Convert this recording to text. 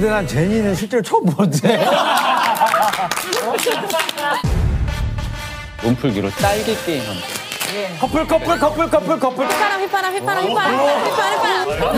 근데 난 제니는 실제로 처음 보는데. 몸풀기로 딸기 게임 한번. 커플, 커플, 커플, 커플, 커플. 휘파람 휘파람 휘파람 휘파람 휘파람 휘파람